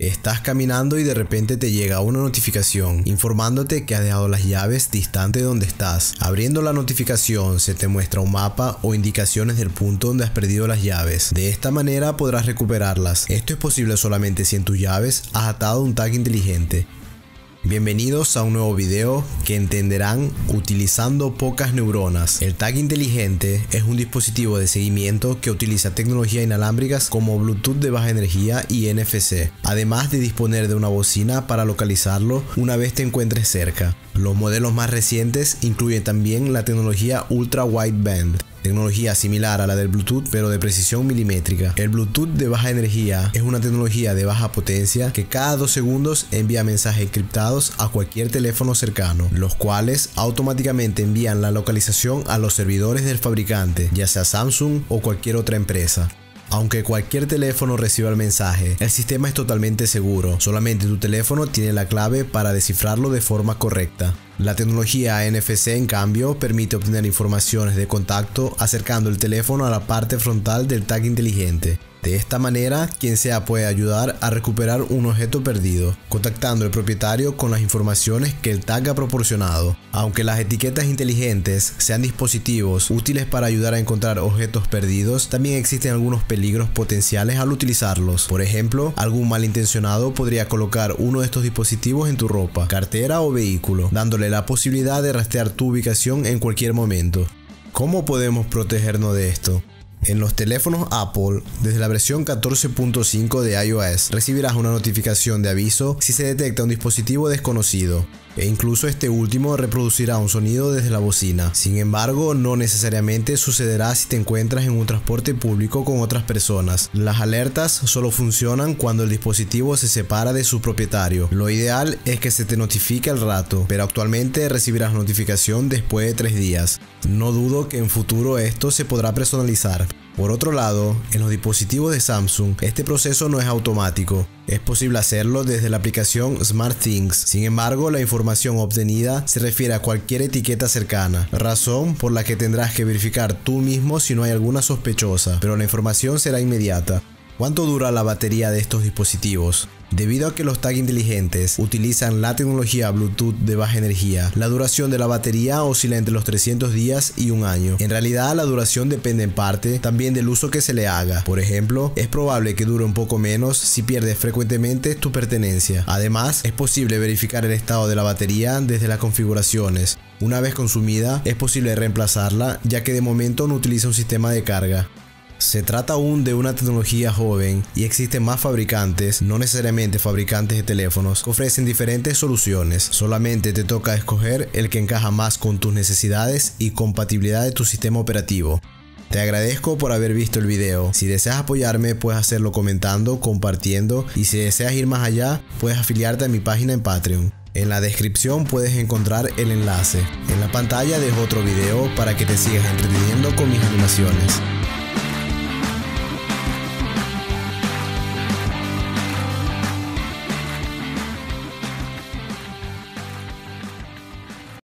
Estás caminando y de repente te llega una notificación informándote que has dejado las llaves distante de donde estás. Abriendo la notificación se te muestra un mapa o indicaciones del punto donde has perdido las llaves. De esta manera podrás recuperarlas. Esto es posible solamente si en tus llaves has atado un tag inteligente. Bienvenidos a un nuevo video que entenderán utilizando pocas neuronas. El tag inteligente es un dispositivo de seguimiento que utiliza tecnología inalámbricas como Bluetooth de baja energía y NFC, además de disponer de una bocina para localizarlo una vez te encuentres cerca. Los modelos más recientes incluyen también la tecnología Ultra Wideband, tecnología similar a la del Bluetooth pero de precisión milimétrica. El Bluetooth de baja energía es una tecnología de baja potencia que cada dos segundos envía mensajes encriptados a cualquier teléfono cercano, los cuales automáticamente envían la localización a los servidores del fabricante, ya sea Samsung o cualquier otra empresa. Aunque cualquier teléfono reciba el mensaje, el sistema es totalmente seguro, solamente tu teléfono tiene la clave para descifrarlo de forma correcta. La tecnología NFC en cambio permite obtener informaciones de contacto acercando el teléfono a la parte frontal del tag inteligente. De esta manera, quien sea puede ayudar a recuperar un objeto perdido, contactando al propietario con las informaciones que el tag ha proporcionado. Aunque las etiquetas inteligentes sean dispositivos útiles para ayudar a encontrar objetos perdidos, también existen algunos peligros potenciales al utilizarlos. Por ejemplo, algún malintencionado podría colocar uno de estos dispositivos en tu ropa, cartera o vehículo, dándole la posibilidad de rastrear tu ubicación en cualquier momento. ¿Cómo podemos protegernos de esto? En los teléfonos Apple, desde la versión 14.5 de iOS, recibirás una notificación de aviso si se detecta un dispositivo desconocido, e incluso este último reproducirá un sonido desde la bocina. Sin embargo, no necesariamente sucederá si te encuentras en un transporte público con otras personas. Las alertas solo funcionan cuando el dispositivo se separa de su propietario. Lo ideal es que se te notifique al rato, pero actualmente recibirás notificación después de tres días. No dudo que en futuro esto se podrá personalizar. Por otro lado, en los dispositivos de Samsung, este proceso no es automático. Es posible hacerlo desde la aplicación SmartThings. Sin embargo, la información obtenida se refiere a cualquier etiqueta cercana, razón por la que tendrás que verificar tú mismo si no hay alguna sospechosa, pero la información será inmediata. ¿Cuánto dura la batería de estos dispositivos? Debido a que los tags inteligentes utilizan la tecnología Bluetooth de baja energía, la duración de la batería oscila entre los 300 días y un año. En realidad la duración depende en parte también del uso que se le haga. Por ejemplo, es probable que dure un poco menos si pierdes frecuentemente tu pertenencia. Además, es posible verificar el estado de la batería desde las configuraciones. Una vez consumida, es posible reemplazarla ya que de momento no utiliza un sistema de carga. Se trata aún de una tecnología joven y existen más fabricantes, no necesariamente fabricantes de teléfonos, que ofrecen diferentes soluciones. Solamente te toca escoger el que encaja más con tus necesidades y compatibilidad de tu sistema operativo. Te agradezco por haber visto el video. Si deseas apoyarme, puedes hacerlo comentando, compartiendo y si deseas ir más allá, puedes afiliarte a mi página en Patreon. En la descripción puedes encontrar el enlace. En la pantalla dejo otro video para que te sigas entreteniendo con mis animaciones.